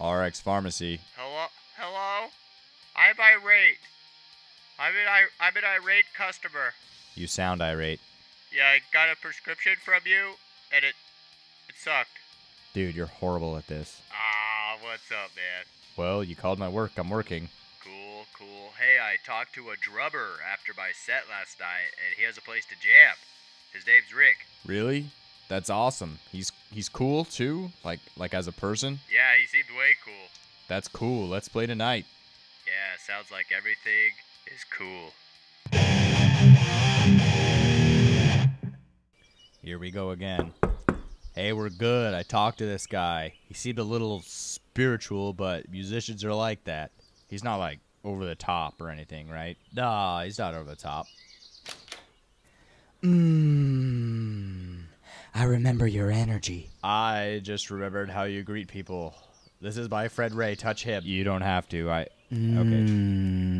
RX Pharmacy. Hello? Hello? I'm irate. I'm an, I- I'm an irate customer. You sound irate. Yeah, I got a prescription from you, and it it sucked. Dude, you're horrible at this. Ah, what's up, man? Well, you called my work. I'm working. Cool, cool. Hey, I talked to a drummer after my set last night, and he has a place to jam. His name's Rick. Really? That's awesome. He's he's cool too, like like as a person. Yeah, he seemed way cool. That's cool. Let's play tonight. Yeah, sounds like everything is cool. Here we go again. Hey, we're good. I talked to this guy. He seemed a little spiritual, but musicians are like that. He's not like over the top or anything, right? Nah, he's not over the top. Mmm. I remember your energy. I just remembered how you greet people. This is by Fred Ray. Touch him. You don't have to. I. Okay. Mm.